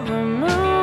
The moon.